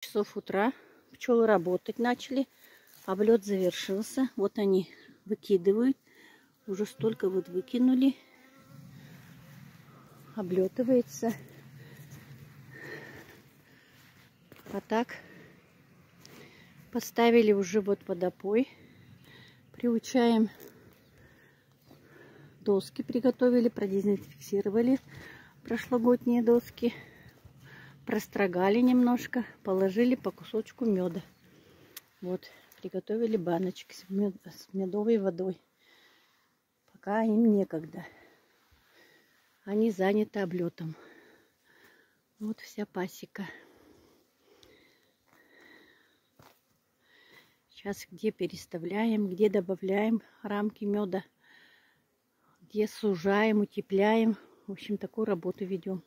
часов утра. Пчелы работать начали. Облет завершился. Вот они выкидывают. Уже столько вот выкинули. Облетывается. А так поставили уже вот водопой. Приучаем доски приготовили, продезинфицировали прошлогодние доски прострогали немножко, положили по кусочку меда. Вот, приготовили баночки с, мед, с медовой водой. Пока им некогда. Они заняты облетом. Вот вся пасека. Сейчас где переставляем, где добавляем рамки меда, где сужаем, утепляем. В общем, такую работу ведем.